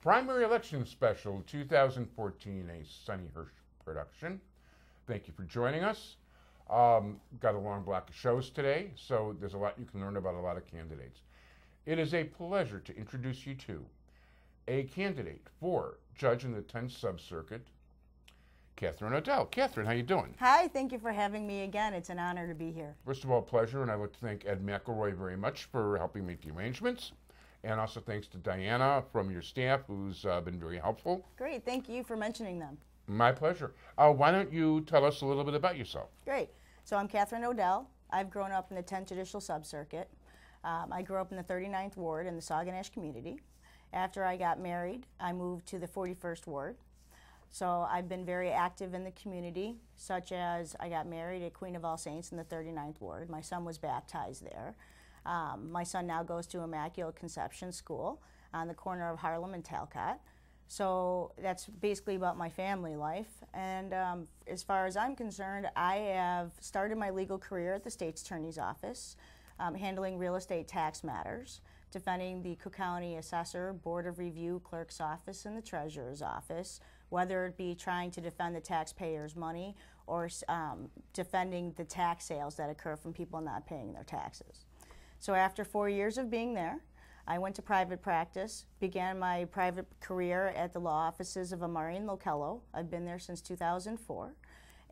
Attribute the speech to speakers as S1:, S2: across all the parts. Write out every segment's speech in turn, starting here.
S1: Primary Election Special 2014, a Sonny Hirsch production. Thank you for joining us. Um, got a long block of shows today, so there's a lot you can learn about a lot of candidates. It is a pleasure to introduce you to a candidate for judge in the 10th Sub-Circuit, Katherine O'Dell. Katherine, how are you doing?
S2: Hi, thank you for having me again. It's an honor to be here.
S1: First of all, pleasure, and I'd like to thank Ed McElroy very much for helping make the arrangements. And also thanks to Diana from your staff, who's uh, been very helpful.
S2: Great, thank you for mentioning them.
S1: My pleasure. Uh, why don't you tell us a little bit about yourself?
S2: Great. So I'm Katherine O'Dell. I've grown up in the 10th Judicial Subcircuit. Um, I grew up in the 39th Ward in the Sauganash community. After I got married, I moved to the 41st Ward. So I've been very active in the community, such as I got married at Queen of All Saints in the 39th Ward. My son was baptized there. Um, my son now goes to Immaculate Conception School on the corner of Harlem and Talcott. So that's basically about my family life. And um, as far as I'm concerned, I have started my legal career at the State's Attorney's Office, um, handling real estate tax matters, defending the Cook County Assessor, Board of Review Clerk's Office, and the Treasurer's Office, whether it be trying to defend the taxpayers' money or um, defending the tax sales that occur from people not paying their taxes. So after four years of being there, I went to private practice, began my private career at the law offices of Amari and Locallo. I've been there since 2004,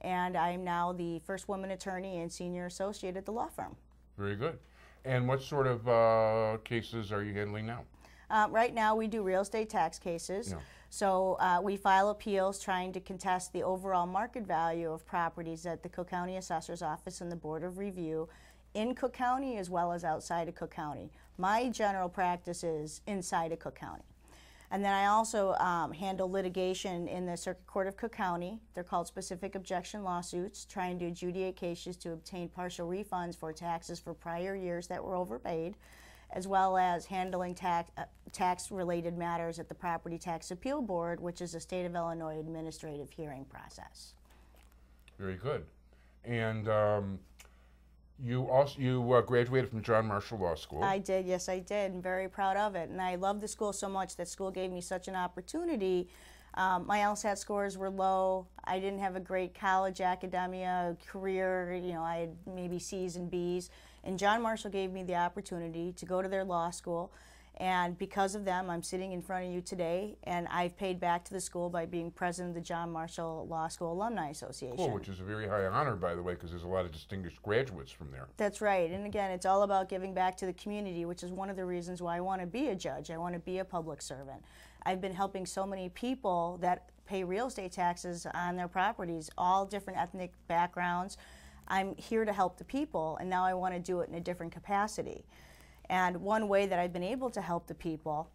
S2: and I'm now the first woman attorney and senior associate at the law firm.
S1: Very good. And what sort of uh, cases are you handling now?
S2: Uh, right now, we do real estate tax cases.
S1: Yeah.
S2: So uh, we file appeals trying to contest the overall market value of properties at the Cook County Assessor's Office and the Board of Review in Cook County as well as outside of Cook County. My general practice is inside of Cook County. And then I also um, handle litigation in the Circuit Court of Cook County. They're called specific objection lawsuits, trying to adjudicate cases to obtain partial refunds for taxes for prior years that were overpaid, as well as handling tax, uh, tax related matters at the Property Tax Appeal Board, which is a state of Illinois administrative hearing process.
S1: Very good. And um, you also you uh, graduated from John Marshall Law School.
S2: I did, yes, I did. I'm very proud of it. And I love the school so much that school gave me such an opportunity. Um, my LSAT scores were low. I didn't have a great college academia career. You know, I had maybe C's and B's. And John Marshall gave me the opportunity to go to their law school and because of them, I'm sitting in front of you today, and I've paid back to the school by being president of the John Marshall Law School Alumni Association.
S1: Cool, which is a very high honor, by the way, because there's a lot of distinguished graduates from there.
S2: That's right. And again, it's all about giving back to the community, which is one of the reasons why I want to be a judge. I want to be a public servant. I've been helping so many people that pay real estate taxes on their properties, all different ethnic backgrounds. I'm here to help the people, and now I want to do it in a different capacity. And one way that I've been able to help the people,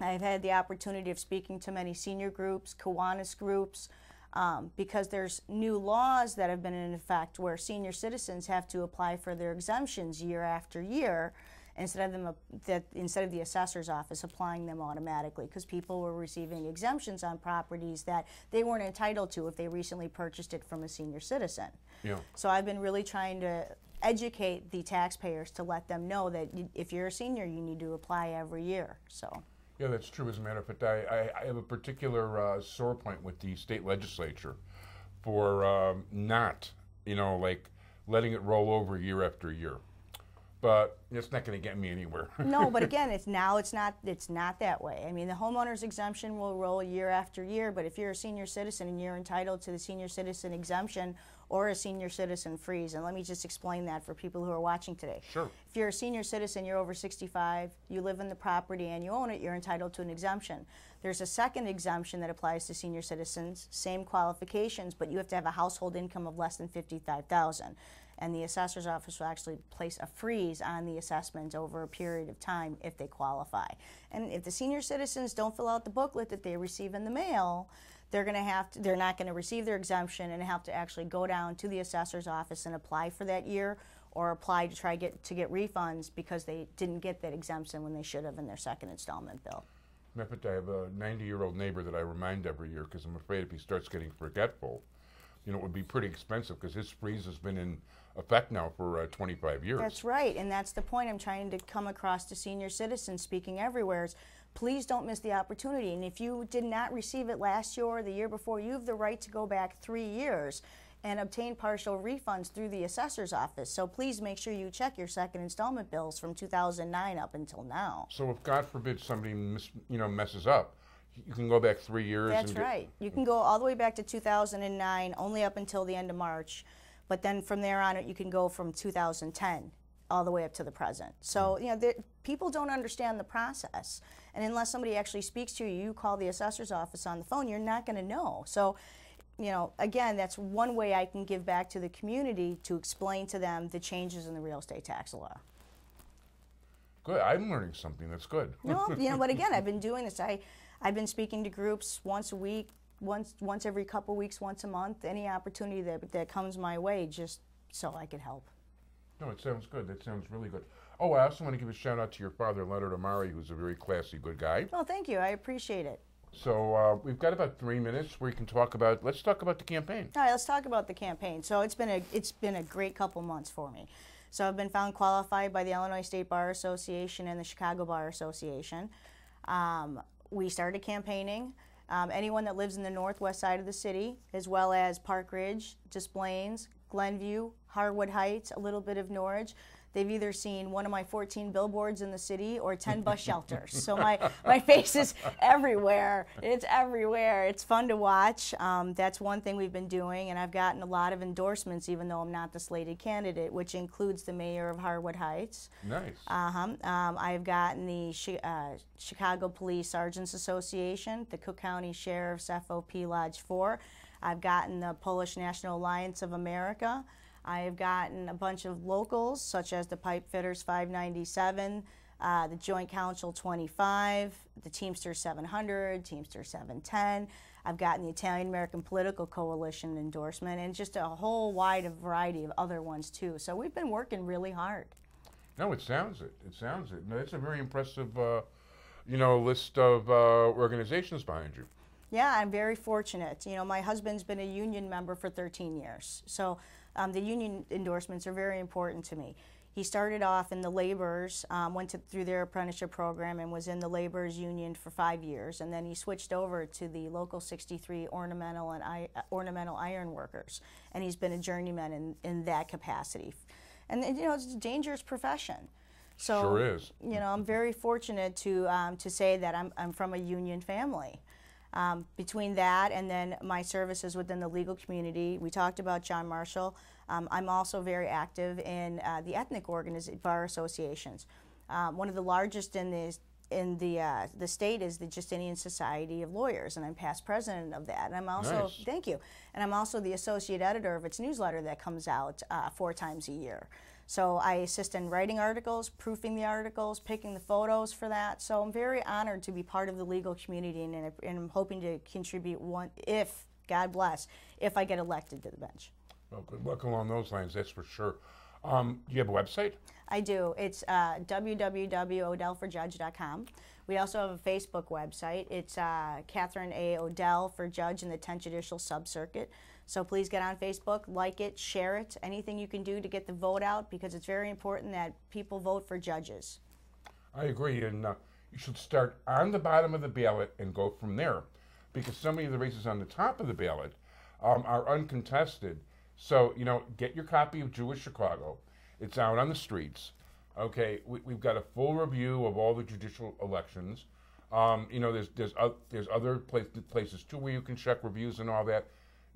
S2: I've had the opportunity of speaking to many senior groups, Kiwanis groups, um, because there's new laws that have been in effect where senior citizens have to apply for their exemptions year after year instead of them that instead of the assessor's office applying them automatically because people were receiving exemptions on properties that they weren't entitled to if they recently purchased it from a senior citizen.
S1: Yeah.
S2: So I've been really trying to educate the taxpayers to let them know that if you're a senior, you need to apply every year. So.
S1: Yeah, that's true. As a matter of fact, I, I, I have a particular uh, sore point with the state legislature for um, not, you know, like letting it roll over year after year. But it's not going to get me anywhere.
S2: no, but again, it's now it's not it's not that way. I mean, the homeowner's exemption will roll year after year, but if you're a senior citizen and you're entitled to the senior citizen exemption or a senior citizen freeze. And let me just explain that for people who are watching today.
S1: Sure.
S2: If you're a senior citizen, you're over 65, you live in the property and you own it, you're entitled to an exemption. There's a second exemption that applies to senior citizens, same qualifications, but you have to have a household income of less than 55,000 and the assessor's office will actually place a freeze on the assessment over a period of time if they qualify. And if the senior citizens don't fill out the booklet that they receive in the mail, they're going to have to, they're not going to receive their exemption and have to actually go down to the assessor's office and apply for that year or apply to try get to get refunds because they didn't get that exemption when they should have in their second installment bill.
S1: I have a 90 year old neighbor that I remind every year because I'm afraid if he starts getting forgetful, you know, it would be pretty expensive because his freeze has been in effect now for uh, 25 years.
S2: That's right, and that's the point I'm trying to come across to senior citizens speaking everywhere is please don't miss the opportunity. And if you did not receive it last year or the year before, you have the right to go back three years and obtain partial refunds through the assessor's office. So please make sure you check your second installment bills from 2009 up until now.
S1: So if God forbid somebody mis- you know messes up, you can go back three years.
S2: That's
S1: get-
S2: right. You can go all the way back to 2009, only up until the end of March. But then from there on, you can go from 2010 all the way up to the present. So, mm. you know, people don't understand the process. And unless somebody actually speaks to you, you call the assessor's office on the phone, you're not going to know. So, you know, again, that's one way I can give back to the community to explain to them the changes in the real estate tax law.
S1: Good. I'm learning something. That's good.
S2: No, you know, but again, I've been doing this. I, I've been speaking to groups once a week, once once every couple weeks, once a month. Any opportunity that that comes my way, just so I could help.
S1: No, it sounds good. That sounds really good. Oh, I also want to give a shout out to your father, Leonard Amari, who's a very classy, good guy.
S2: Oh, thank you. I appreciate it.
S1: So uh, we've got about three minutes where you can talk about. Let's talk about the campaign.
S2: All right, let's talk about the campaign. So it's been a it's been a great couple months for me. So I've been found qualified by the Illinois State Bar Association and the Chicago Bar Association. Um, we started campaigning. Um, anyone that lives in the northwest side of the city, as well as Park Ridge, Des Plaines, Glenview, Harwood Heights, a little bit of Norridge, they've either seen one of my 14 billboards in the city or 10 bus shelters. So my, my face is everywhere. It's everywhere. It's fun to watch. Um, that's one thing we've been doing, and I've gotten a lot of endorsements, even though I'm not the slated candidate, which includes the mayor of Harwood Heights.
S1: Nice.
S2: Uh-huh. Um, I've gotten the Chi- uh, Chicago Police Sergeants Association, the Cook County Sheriff's FOP Lodge 4. I've gotten the Polish National Alliance of America. I've gotten a bunch of locals, such as the Pipe Fitters 597, uh, the Joint Council 25, the Teamster 700, Teamster 710. I've gotten the Italian American Political Coalition endorsement, and just a whole wide variety of other ones too. So we've been working really hard.
S1: No, it sounds it. It sounds it. No, it's a very impressive, uh, you know, list of uh, organizations behind you.
S2: Yeah, I'm very fortunate. You know, my husband's been a union member for 13 years. So um, the union endorsements are very important to me. He started off in the laborers, um, went to, through their apprenticeship program, and was in the laborers union for five years. And then he switched over to the local 63 ornamental and I, uh, ornamental iron workers, and he's been a journeyman in, in that capacity. And you know, it's a dangerous profession. So
S1: Sure is.
S2: you know, I'm very fortunate to um, to say that I'm I'm from a union family. Um, between that and then my services within the legal community, we talked about John Marshall. Um, I'm also very active in uh, the ethnic organiz- bar associations. Um, one of the largest in the in the uh, the state is the Justinian Society of Lawyers, and I'm past president of that. And I'm also
S1: Nice.
S2: thank you, and I'm also the associate editor of its newsletter that comes out uh, four times a year. So I assist in writing articles, proofing the articles, picking the photos for that. So I'm very honored to be part of the legal community, and, and I'm hoping to contribute one, if God bless, if I get elected to the bench.
S1: Well, good luck along those lines. That's for sure. Um, do you have a website?
S2: I do. It's uh, www.odellforjudge.com. We also have a Facebook website. It's uh, Katherine A. O'Dell for Judge in the 10th Judicial Subcircuit. So please get on Facebook, like it, share it, anything you can do to get the vote out because it's very important that people vote for judges.
S1: I agree, and uh, you should start on the bottom of the ballot and go from there, because so many of the races on the top of the ballot um, are uncontested. So you know, get your copy of Jewish Chicago. It's out on the streets. Okay, we, we've got a full review of all the judicial elections. Um, you know, there's there's uh, there's other place, places too where you can check reviews and all that.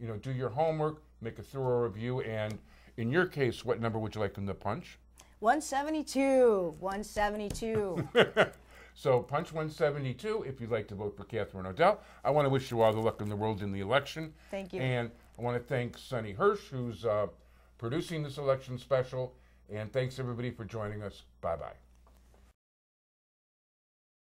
S1: You know, do your homework, make a thorough review, and in your case, what number would you like them to punch?
S2: 172, 172.
S1: So punch 172 if you'd like to vote for Katherine O'Dell. I want to wish you all the luck in the world in the election.
S2: Thank you.
S1: And I want to thank Sonny Hirsch, who's uh, producing this election special. And thanks everybody for joining us. Bye bye.